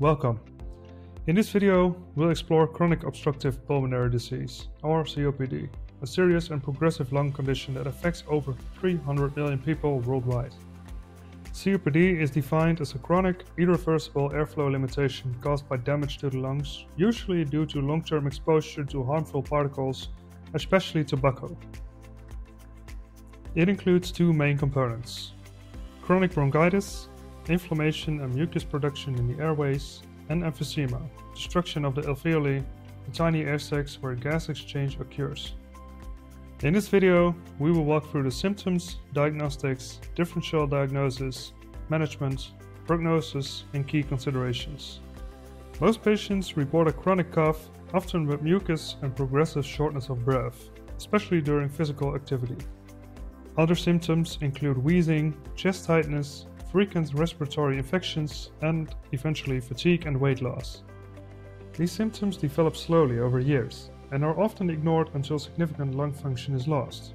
Welcome. In this video, we'll explore chronic obstructive pulmonary disease, or COPD, a serious and progressive lung condition that affects over 300 million people worldwide. COPD is defined as a chronic, irreversible airflow limitation caused by damage to the lungs, usually due to long-term exposure to harmful particles, especially tobacco. It includes two main components, chronic bronchitis inflammation and mucus production in the airways, and emphysema, destruction of the alveoli, the tiny air sacs where gas exchange occurs. In this video, we will walk through the symptoms, diagnostics, differential diagnosis, management, prognosis, and key considerations. Most patients report a chronic cough, often with mucus and progressive shortness of breath, especially during physical activity. Other symptoms include wheezing, chest tightness, frequent respiratory infections, and eventually fatigue and weight loss. These symptoms develop slowly over years and are often ignored until significant lung function is lost.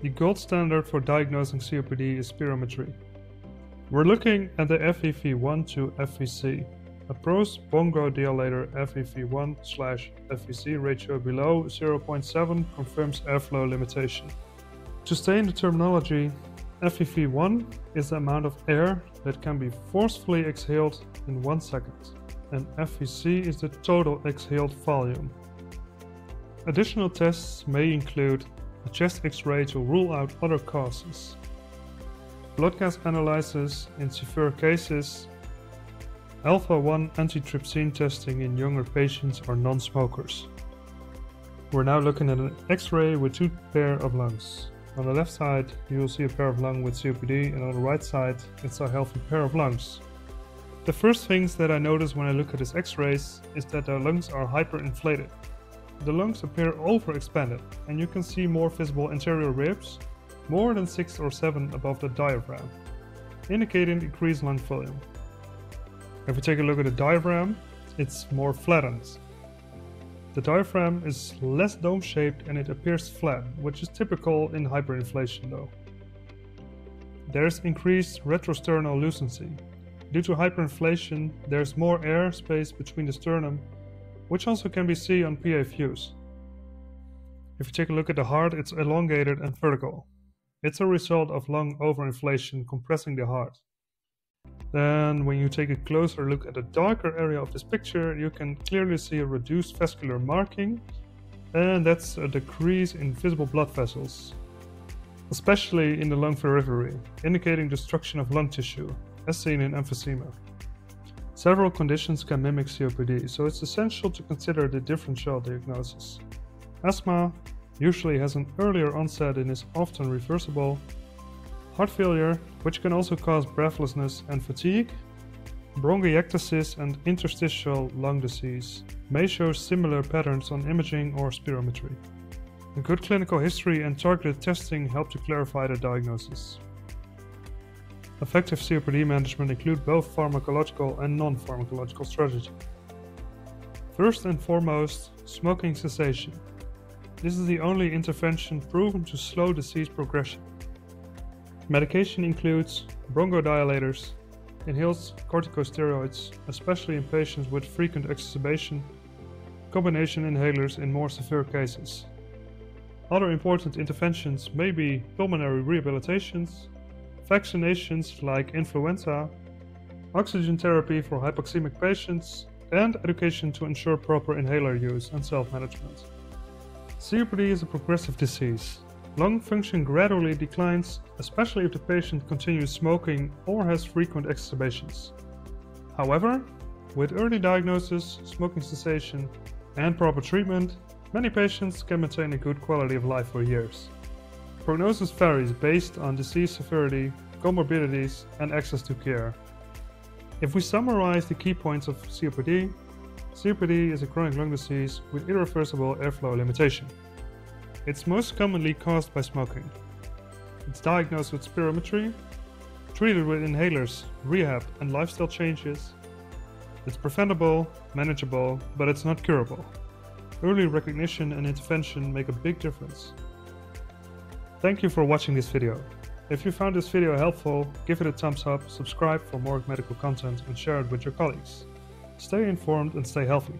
The gold standard for diagnosing COPD is spirometry. We're looking at the FEV1 to FVC. A post bronchodilator FEV1 slash FVC ratio below 0.7 confirms airflow limitation. To stay in the terminology, FEV1 is the amount of air that can be forcefully exhaled in one second, and FVC is the total exhaled volume. Additional tests may include a chest x-ray to rule out other causes, blood gas analysis in severe cases, alpha-1 antitrypsin testing in younger patients or non-smokers. We're now looking at an x-ray with two pair of lungs. On the left side, you will see a pair of lungs with COPD, and on the right side, it's a healthy pair of lungs. The first things that I notice when I look at these x-rays is that the lungs are hyperinflated. The lungs appear overexpanded, and you can see more visible anterior ribs, more than 6 or 7 above the diaphragm, indicating increased lung volume. If we take a look at the diaphragm, it's more flattened, the diaphragm is less dome-shaped and it appears flat, which is typical in hyperinflation though. There's increased retrosternal lucency. Due to hyperinflation, there's more air space between the sternum, which also can be seen on PA views. If you take a look at the heart, it's elongated and vertical. It's a result of lung overinflation compressing the heart. Then when you take a closer look at the darker area of this picture, you can clearly see a reduced vascular marking, and that's a decrease in visible blood vessels, especially in the lung periphery, indicating destruction of lung tissue, as seen in emphysema. Several conditions can mimic COPD, so it's essential to consider the differential diagnosis. Asthma usually has an earlier onset and is often reversible, heart failure, which can also cause breathlessness and fatigue, bronchiectasis and interstitial lung disease may show similar patterns on imaging or spirometry. A good clinical history and targeted testing help to clarify the diagnosis. Effective COPD management include both pharmacological and non-pharmacological strategy. First and foremost, smoking cessation. This is the only intervention proven to slow disease progression. Medication includes bronchodilators, inhaled corticosteroids, especially in patients with frequent exacerbation, combination inhalers in more severe cases. Other important interventions may be pulmonary rehabilitations, vaccinations like influenza, oxygen therapy for hypoxemic patients, and education to ensure proper inhaler use and self-management. COPD is a progressive disease Lung function gradually declines, especially if the patient continues smoking or has frequent exacerbations. However, with early diagnosis, smoking cessation, and proper treatment, many patients can maintain a good quality of life for years. Prognosis varies based on disease severity, comorbidities, and access to care. If we summarize the key points of COPD, COPD is a chronic lung disease with irreversible airflow limitation. It's most commonly caused by smoking. It's diagnosed with spirometry, treated with inhalers, rehab, and lifestyle changes. It's preventable, manageable, but it's not curable. Early recognition and intervention make a big difference. Thank you for watching this video. If you found this video helpful, give it a thumbs up, subscribe for more medical content, and share it with your colleagues. Stay informed and stay healthy.